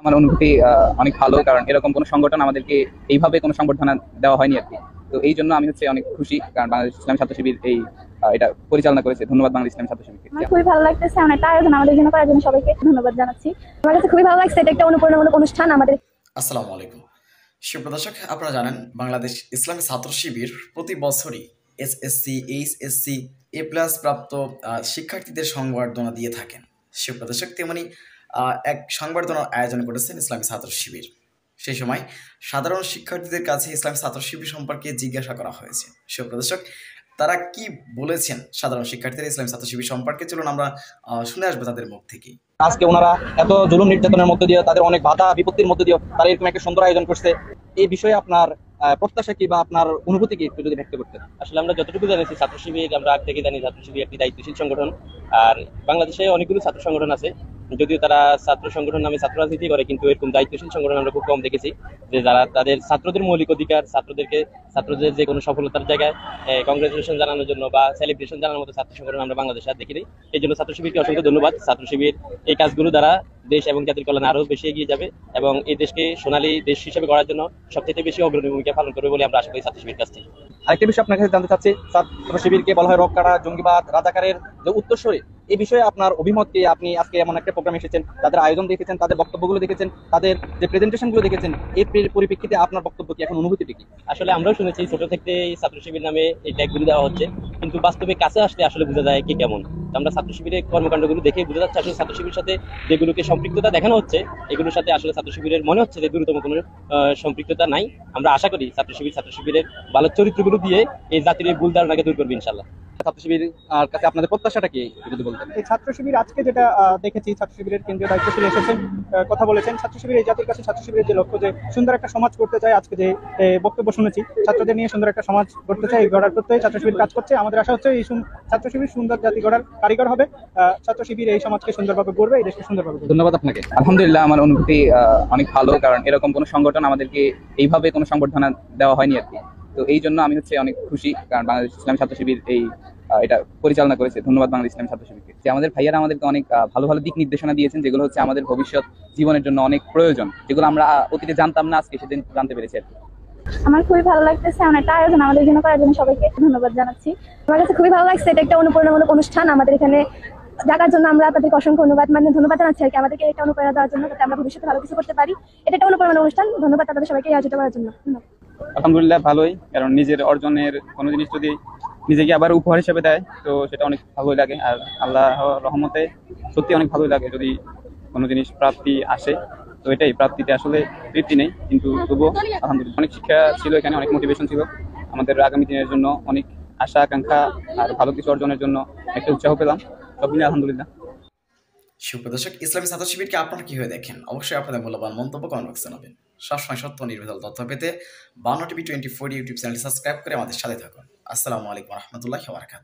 আমার অনুভূতি অনেক ভালো কারণ এরকম কোনো সংগঠন আমাদেরকে এইভাবে কোনো সংবর্ধনা দেওয়া হয়নি আর কি। তো এই জন্য আমি হচ্ছে অনেক খুশি কারণ বাংলাদেশ ইসলাম ছাত্র শিবির এই এটা পরিচালনা করেছে। ধন্যবাদ বাংলাদেশ ইসলাম ছাত্র শিবিরকে। খুবই ভালো লাগতেছে অনেকটা আয়োজন আমাদের জন্য করার জন্য সবাইকে ধন্যবাদ জানাচ্ছি। আমার কাছে খুবই ভালো লাগছে এটা একটা অনুপ্রেরণামূলক অনুষ্ঠান আমাদের। আসসালামু আলাইকুম। সুপ্রদর্শক আপনারা জানেন বাংলাদেশ ইসলামী ছাত্র শিবির প্রতি বছরই এসএসসি এইচএসসি এ প্লাস প্রাপ্ত শিক্ষার্থীদের সংবর্ধনা দিয়ে থাকেন। সুপ্রদর্শক তেমনি এক সংবর্ধনার আয়োজন করেছেন ইসলামী ছাত্র শিবির। সেই সময় সাধারণ শিক্ষার্থীদের কাছে ইসলামী ছাত্র শিবির সম্পর্কে জিজ্ঞাসা করা হয়েছে। সুপ্রদর্শক তারা কি বলেছেন সাধারণ শিক্ষার্থীরা ইসলামী ছাত্র শিবির সম্পর্কে? চলুন আমরা শুনে আসব তাদের মুখ থেকেই আজকে ওনারা এত জুলুম নির্যাতনের মধ্যে দিয়ে তাদের অনেক বাধা বিপত্তির মধ্যে দিয়ে তারা এরকম একটা সুন্দর আয়োজন করছে। এই বিষয়ে আপনার আহ, প্রত্যাশা কি বা আপনার অনুভূতি কি একটু যদি ব্যক্ত করতেন? আসলে আমরা যতটুকু জানিছি ছাত্র শিবির আমরা আগ থেকে জানি ছাত্র শিবির একটি দায়িত্বশীল সংগঠন। আর বাংলাদেশে অনেকগুলো ছাত্র সংগঠন আছে। যদিও তারা ছাত্র সংগঠন নামে ছাত্র রাজনীতি করে, কিন্তু এরকম দায়িত্বশীল সংগঠন আমরা খুব কম দেখেছি যে যারা তাদের ছাত্রদের মৌলিক অধিকার, ছাত্রদেরকে, ছাত্রদের যে কোনো সফলতার জায়গায় কংগ্রেচুলেশন জানানোর জন্য বা সেলিব্রেশন জানানোর মতো ছাত্র সংগঠন আমরা বাংলাদেশে আর দেখিনি। এই জন্য ছাত্র শিবিরকে অসংখ্য ধন্যবাদ। ছাত্র শিবির এই কাজগুলো দ্বারা দেশ এবং জাতির কল্যাণে আরও বেশি এগিয়ে যাবে এবং এই দেশকে সোনালী দেশ হিসেবে গড়ার জন্য সবচেয়ে বেশি অগ্রণী ভূমিকা পালন করবে বলে আমরা আশা করি ছাত্র শিবির কাছ থেকে। আরেকটা বিষয় আপনার কাছে জানতে চাচ্ছি, ছাত্র শিবিরকে বলা হয় রক কাটা, জঙ্গিবাদ, রাজাকারের যে উত্তরস্বরী এই বিষয়ে আপনার অভিমত কি আপনি আজকে এমন একটা প্রোগ্রাম এসেছেন, তাদের আয়োজন দেখেছেন, তাদের বক্তব্যগুলো দেখেছেন, তাদের যে প্রেজেন্টেশনগুলো দেখেছেন এই পরিপ্রেক্ষিতে আপনার বক্তব্য কি, এখন অনুভূতিটা কি? আসলে আমরাও শুনেছি ছোট থেকে এই ছাত্র শিবির নামে এই ট্যাগগুলো দেওয়া হচ্ছে, কিন্তু বাস্তবে কাছে আসলে আসলে বোঝা যায় কে কেমন। আমরা ছাত্র শিবিরের কর্মকাণ্ডগুলো দেখে বোঝা যাচ্ছে আসলে ছাত্র শিবিরের সাথে যেগুলোকে সম্পৃক্ততা দেখানো হচ্ছে, এগুলোর সাথে আসলে ছাত্র শিবিরের মনে হচ্ছে যে দ্রুততম কোনো সম্পৃক্ততা নাই। আমরা আশা করি ছাত্র শিবির ছাত্র শিবিরের ভালো চরিত্রগুলো দিয়ে এই জাতির ভুল ধারণাকে দূর করবে ইনশাল্লাহ ছাত্র শিবির কাছে আপনাদের প্রত্যাশাটা কি যদি বলতেন? এই ছাত্র শিবির আজকে যেটা দেখেছি ছাত্র শিবিরের কেন্দ্রীয় দায়িত্বশীল এসেছেন কথা বলেছেন ছাত্র শিবির এই জাতির কাছে ছাত্র শিবিরের যে লক্ষ্য যে সুন্দর একটা সমাজ করতে চায় আজকে যে বক্তব্য শুনেছি ছাত্রদের নিয়ে সুন্দর একটা সমাজ চাই এই গড়ার প্রত্যয়ে ছাত্র শিবির কাজ করছে। আমাদের আশা হচ্ছে এই ছাত্র শিবির সুন্দর জাতি গড়ার কারিগর হবে। ছাত্র শিবির এই সমাজকে সুন্দরভাবে গড়বে এই দেশকে সুন্দরভাবে ধন্যবাদ আপনাকে। আলহামদুলিল্লাহ আমার অনুভূতি অনেক ভালো কারণ এরকম কোনো সংগঠন আমাদেরকে এইভাবে কোনো সংবর্ধনা দেওয়া হয়নি আর কি। তো এই জন্য আমি হচ্ছে অনেক খুশি কারণ বাংলাদেশ ইসলাম ছাত্র শিবির এই এটা পরিচালনা করেছে। ধন্যবাদ বাংলাদেশ ইসলাম ছাত্র শিবিরকে যে আমাদের ভাইয়ারা আমাদেরকে অনেক ভালো ভালো দিক নির্দেশনা দিয়েছেন যেগুলো হচ্ছে আমাদের ভবিষ্যৎ জীবনের জন্য অনেক প্রয়োজন যেগুলো আমরা অতীতে জানতাম না আজকে সেদিন জানতে পেরেছি আর আমার খুবই ভালো লাগতেছে অনেকটা আয়োজন আমাদের জন্য করার জন্য সবাইকে ধন্যবাদ জানাচ্ছি। আমার কাছে খুবই ভালো লাগছে এটা একটা অনুপ্রেরণামূলক অনুষ্ঠান আমাদের এখানে ডাকার জন্য আমরা তাদেরকে অসংখ্য ধন্যবাদ মানে ধন্যবাদ জানাচ্ছি আর কি। আমাদেরকে একটা অনুপ্রেরণা দেওয়ার জন্য যাতে আমরা ভবিষ্যতে ভালো কিছু করতে পারি। এটা একটা অনুপ্রেরণা অনুষ্ঠান ধন্যবাদ তাদের সবাইকে আয়োজিত করার জন্য। আলহামদুলিল্লাহ ভালোই কারণ নিজের অর্জনের কোনো জিনিস যদি নিজেকে আবার উপহার হিসেবে দেয়, তো সেটা অনেক ভালোই লাগে। আর আল্লাহ রহমতে সত্যি অনেক ভালোই লাগে যদি কোনো জিনিস প্রাপ্তি আসে। তো এটাই, প্রাপ্তিতে আসলে তৃপ্তি নেই, কিন্তু তবুও আলহামদুলিল্লাহ। অনেক শিক্ষা ছিল এখানে, অনেক মোটিভেশন ছিল। আমাদের আগামী দিনের জন্য অনেক আশা, আকাঙ্ক্ষা আর ভালো কিছু অর্জনের জন্য একটা উৎসাহ পেলাম। সব মিলে আলহামদুলিল্লাহ। সুপ্রদর্শক ইসলামী ছাত্র শিবিরকে আপনারা কীভাবে দেখেন? অবশ্যই আপনাদের মূল্যবান মন্তব্য কমেন্ট বক্সে জানাবেন। সবসময় সত্য নির্ভেজাল তথ্য পেতে বান্ন TV twenty four YouTube channel subscribe করে আমাদের সাথে থাকুন। আসসালামু আলাইকুম রহমতুল্লাহ বারাকাতুহ